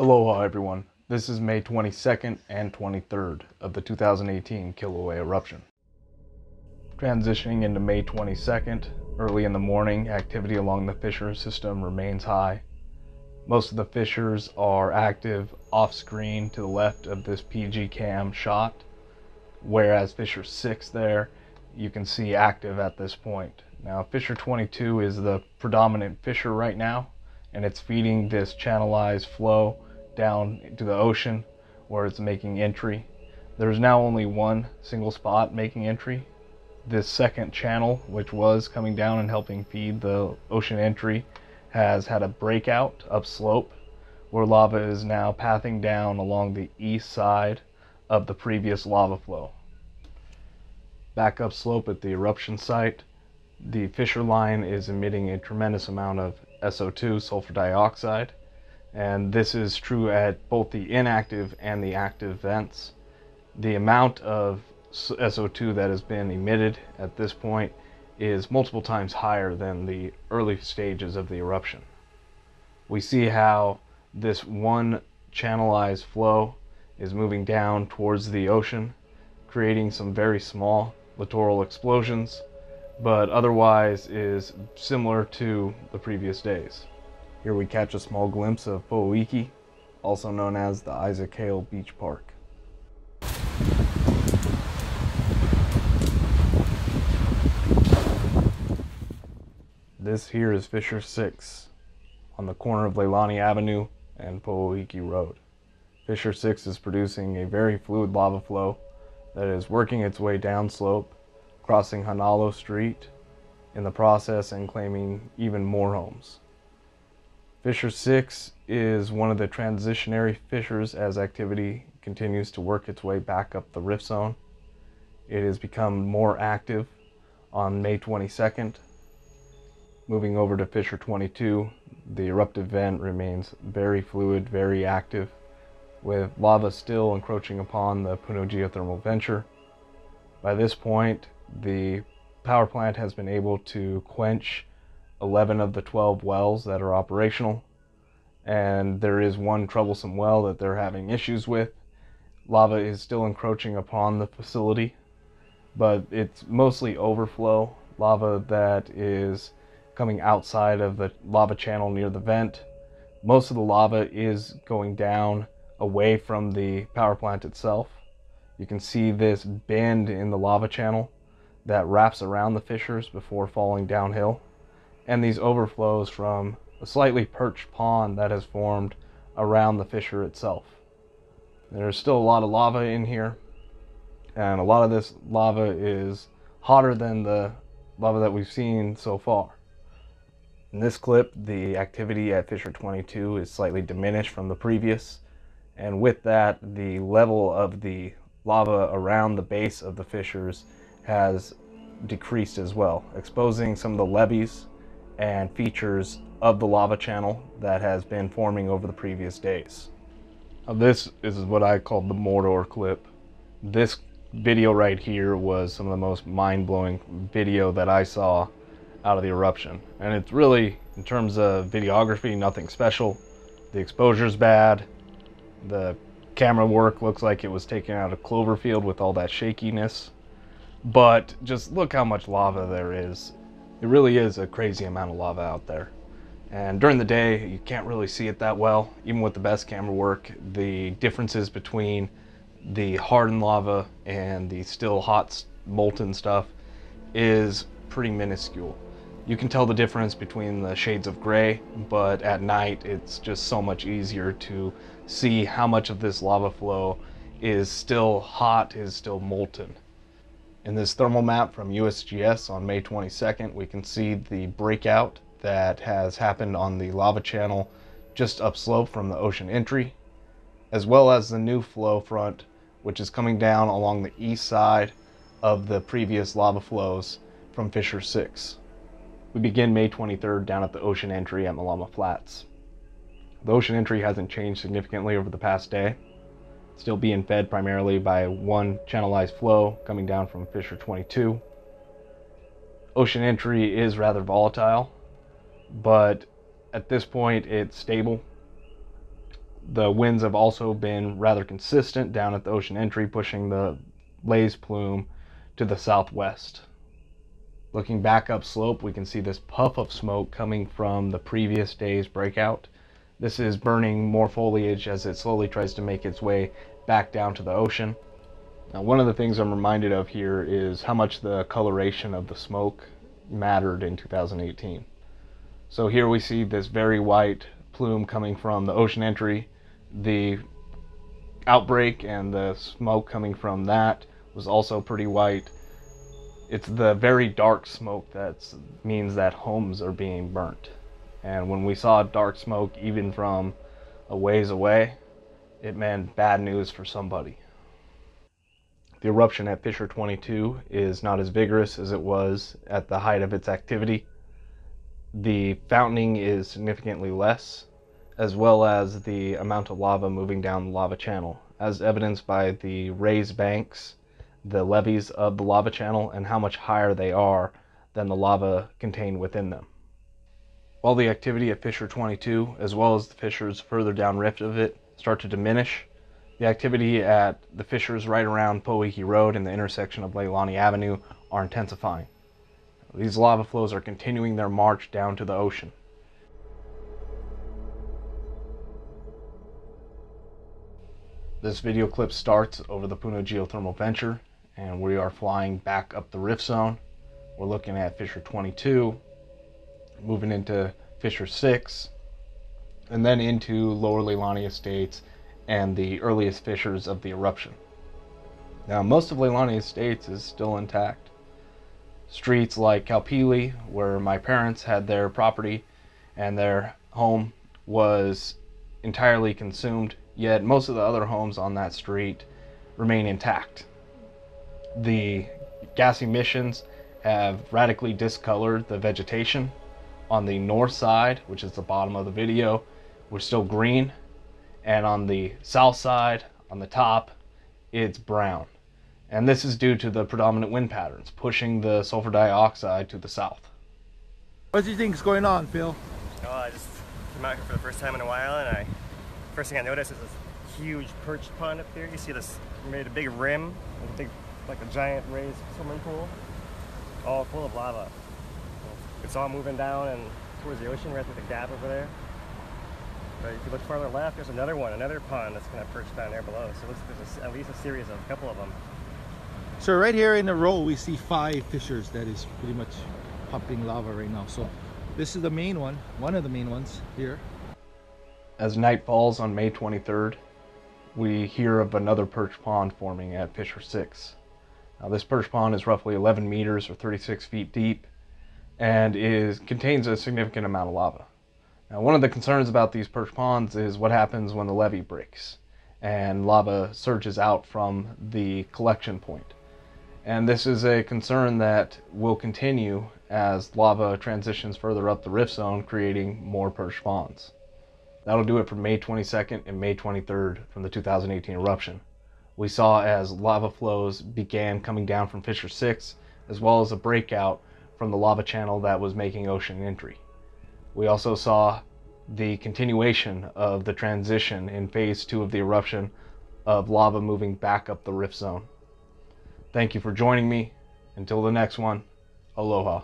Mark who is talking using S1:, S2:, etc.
S1: Aloha everyone. This is May 22nd and 23rd of the 2018 Kilauea eruption. Transitioning into May 22nd, early in the morning, activity along the fissure system remains high. Most of the fissures are active off screen to the left of this PG cam shot, whereas fissure 6 there you can see active at this point. Now fissure 22 is the predominant fissure right now and it's feeding this channelized flow down to the ocean where it's making entry. There's now only one single spot making entry. This second channel, which was coming down and helping feed the ocean entry, has had a breakout upslope where lava is now pathing down along the east side of the previous lava flow. Back upslope at the eruption site, the fissure line is emitting a tremendous amount of SO2, sulfur dioxide, and this is true at both the inactive and the active vents. The amount of SO2 that has been emitted at this point is multiple times higher than the early stages of the eruption. We see how this one channelized flow is moving down towards the ocean, creating some very small littoral explosions, but otherwise is similar to the previous days. Here we catch a small glimpse of Pohoiki, also known as the Isaac Hale Beach Park. This here is Fissure 6 on the corner of Leilani Avenue and Pohoiki Road. Fissure 6 is producing a very fluid lava flow that is working its way downslope, crossing Hanalo Street in the process and claiming even more homes. Fissure 6 is one of the transitionary fissures as activity continues to work its way back up the rift zone. It has become more active on May 22nd. Moving over to Fissure 22, the eruptive vent remains very fluid, very active, with lava still encroaching upon the Puna geothermal venture. By this point, the power plant has been able to quench 11 of the 12 wells that are operational. And there is one troublesome well that they're having issues with. Lava is still encroaching upon the facility, but it's mostly overflow lava that is coming outside of the lava channel near the vent. Most of the lava is going down away from the power plant itself. You can see this bend in the lava channel that wraps around the fissures before falling downhill and these overflows from a slightly perched pond that has formed around the fissure itself. There's still a lot of lava in here, and a lot of this lava is hotter than the lava that we've seen so far. In this clip, the activity at Fissure 22 is slightly diminished from the previous, and with that, the level of the lava around the base of the fissures has decreased as well, exposing some of the levees and features of the lava channel that has been forming over the previous days. Now this is what I call the Mordor clip. This video right here was some of the most mind-blowing video that I saw out of the eruption. And it's really, in terms of videography, nothing special. The exposure's bad. The camera work looks like it was taken out of Cloverfield with all that shakiness. But just look how much lava there is it really is a crazy amount of lava out there. And during the day, you can't really see it that well. Even with the best camera work, the differences between the hardened lava and the still hot molten stuff is pretty minuscule. You can tell the difference between the shades of gray, but at night it's just so much easier to see how much of this lava flow is still hot, is still molten. In this thermal map from USGS on May 22nd, we can see the breakout that has happened on the lava channel just upslope from the ocean entry, as well as the new flow front, which is coming down along the east side of the previous lava flows from Fissure 6. We begin May 23rd down at the ocean entry at Malama Flats. The ocean entry hasn't changed significantly over the past day still being fed primarily by one channelized flow coming down from Fissure 22. Ocean entry is rather volatile, but at this point it's stable. The winds have also been rather consistent down at the ocean entry, pushing the laze plume to the southwest. Looking back upslope, we can see this puff of smoke coming from the previous day's breakout. This is burning more foliage as it slowly tries to make its way back down to the ocean. Now, one of the things I'm reminded of here is how much the coloration of the smoke mattered in 2018. So here we see this very white plume coming from the ocean entry. The outbreak and the smoke coming from that was also pretty white. It's the very dark smoke that means that homes are being burnt. And when we saw dark smoke even from a ways away, it meant bad news for somebody. The eruption at Fissure 22 is not as vigorous as it was at the height of its activity. The fountaining is significantly less, as well as the amount of lava moving down the lava channel, as evidenced by the raised banks, the levees of the lava channel, and how much higher they are than the lava contained within them. While the activity at Fissure 22, as well as the fissures further downrift of it, start to diminish, the activity at the fissures right around Pohoiki Road and the intersection of Leilani Avenue are intensifying. These lava flows are continuing their march down to the ocean. This video clip starts over the Puna Geothermal Venture and we are flying back up the rift zone. We're looking at Fissure 22, moving into Fissure 6, and then into Lower Leilani Estates and the earliest fissures of the eruption. Now, most of Leilani Estates is still intact. Streets like Kaupili, where my parents had their property and their home, was entirely consumed, yet most of the other homes on that street remain intact. The gas emissions have radically discolored the vegetation. On the north side, which is the bottom of the video, we're still green and on the south side, on the top, it's brown. And this is due to the predominant wind patterns, pushing the sulfur dioxide to the south.
S2: What do you think is going on, Phil?
S3: Oh, I just came out here for the first time in a while, and I first thing I noticed is this huge perch pond up there. You see this made a big rim, like a big, like a giant raised swimming pool, all full of lava. It's all moving down and towards the ocean, right through the gap over there. But if you look farther left, there's another one, another pond that's kind of perched down there below. So it looks like there's a, at least a series of a couple of them.
S2: So right here in the row, we see five fissures that is pretty much pumping lava right now. So this is the main one, one of the main ones here.
S1: As night falls on May 23rd, we hear of another perch pond forming at Fissure 6. Now this perch pond is roughly 11 meters or 36 feet deep and is contains a significant amount of lava. Now, one of the concerns about these perch ponds is what happens when the levee breaks and lava surges out from the collection point. And this is a concern that will continue as lava transitions further up the rift zone, creating more perch ponds. That'll do it for May 22nd and May 23rd from the 2018 eruption. We saw as lava flows began coming down from Fissure 6, as well as a breakout from the lava channel that was making ocean entry. We also saw the continuation of the transition in phase two of the eruption of lava moving back up the rift zone. Thank you for joining me. Until the next one, aloha.